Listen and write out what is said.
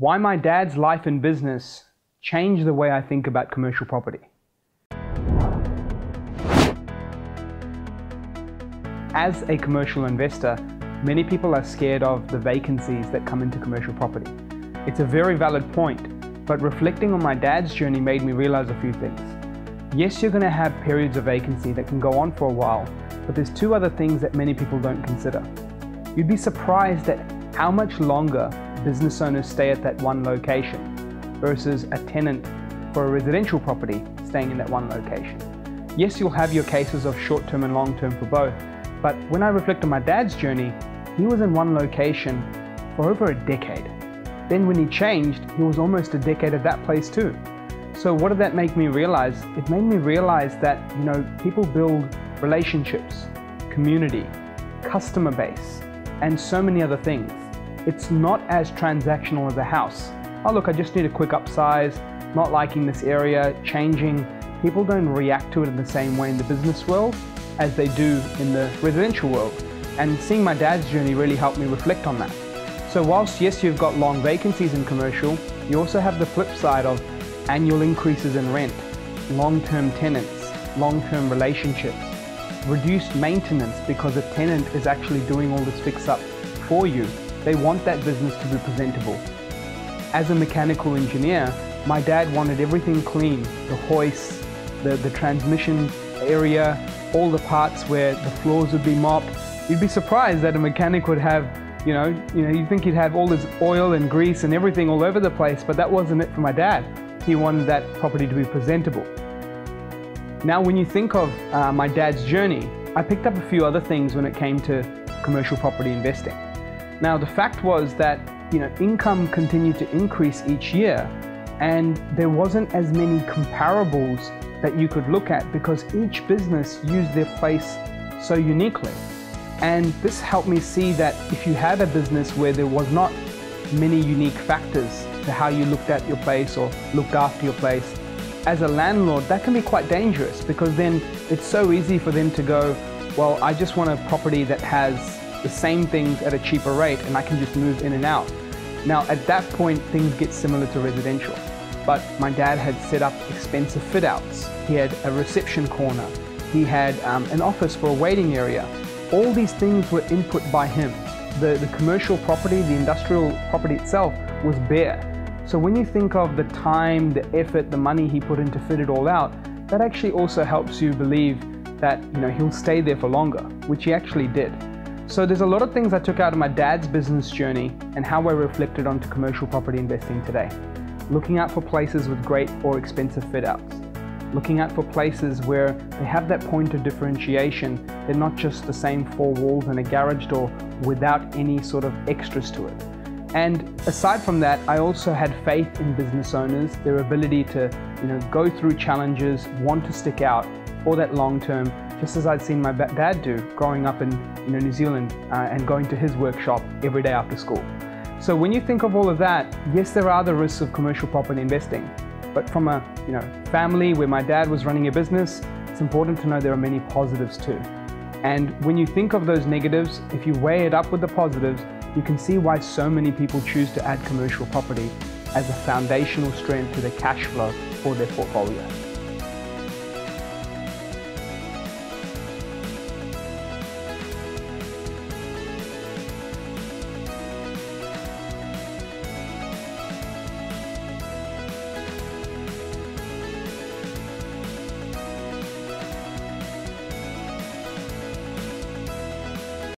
Why my dad's life and business changed the way I think about commercial property. As a commercial investor, many people are scared of the vacancies that come into commercial property. It's a very valid point, but reflecting on my dad's journey made me realize a few things. Yes, you're going to have periods of vacancy that can go on for a while, but there's two other things that many people don't consider. You'd be surprised at how much longer business owners stay at that one location versus a tenant for a residential property staying in that one location. Yes, you'll have your cases of short term and long term for both, but when I reflect on my dad's journey, he was in one location for over a decade. Then when he changed, he was almost a decade at that place too. So what did that make me realize? It made me realize that, you know, people build relationships, community, customer base, and so many other things. It's not as transactional as a house. Oh look, I just need a quick upsize, not liking this area, changing. People don't react to it in the same way in the business world as they do in the residential world. And seeing my dad's journey really helped me reflect on that. So whilst yes, you've got long vacancies in commercial, you also have the flip side of annual increases in rent, long-term tenants, long-term relationships, reduced maintenance because a tenant is actually doing all this fix up for you. They want that business to be presentable. As a mechanical engineer, my dad wanted everything clean, the hoists, the, the transmission area, all the parts where the floors would be mopped. You'd be surprised that a mechanic would have, you know, you know, you think he'd have all this oil and grease and everything all over the place, but that wasn't it for my dad. He wanted that property to be presentable. Now, when you think of uh, my dad's journey, I picked up a few other things when it came to commercial property investing. Now, the fact was that you know income continued to increase each year, and there wasn't as many comparables that you could look at because each business used their place so uniquely. And this helped me see that if you had a business where there was not many unique factors to how you looked at your place or looked after your place, as a landlord, that can be quite dangerous because then it's so easy for them to go, well, I just want a property that has the same things at a cheaper rate and I can just move in and out. Now, at that point, things get similar to residential. But my dad had set up expensive fit outs. He had a reception corner. He had um, an office for a waiting area. All these things were input by him. The, the commercial property, the industrial property itself was bare. So when you think of the time, the effort, the money he put in to fit it all out, that actually also helps you believe that you know he'll stay there for longer, which he actually did. So there's a lot of things I took out of my dad's business journey and how I reflected onto commercial property investing today. Looking out for places with great or expensive fit outs. Looking out for places where they have that point of differentiation. They're not just the same four walls and a garage door without any sort of extras to it. And aside from that, I also had faith in business owners, their ability to, you know, go through challenges, want to stick out for that long term, just as I'd seen my dad do growing up in you know, New Zealand uh, and going to his workshop every day after school. So when you think of all of that, yes, there are the risks of commercial property investing, but from a you know family where my dad was running a business, it's important to know there are many positives too. And when you think of those negatives, if you weigh it up with the positives, you can see why so many people choose to add commercial property as a foundational strength to the cash flow for their portfolio.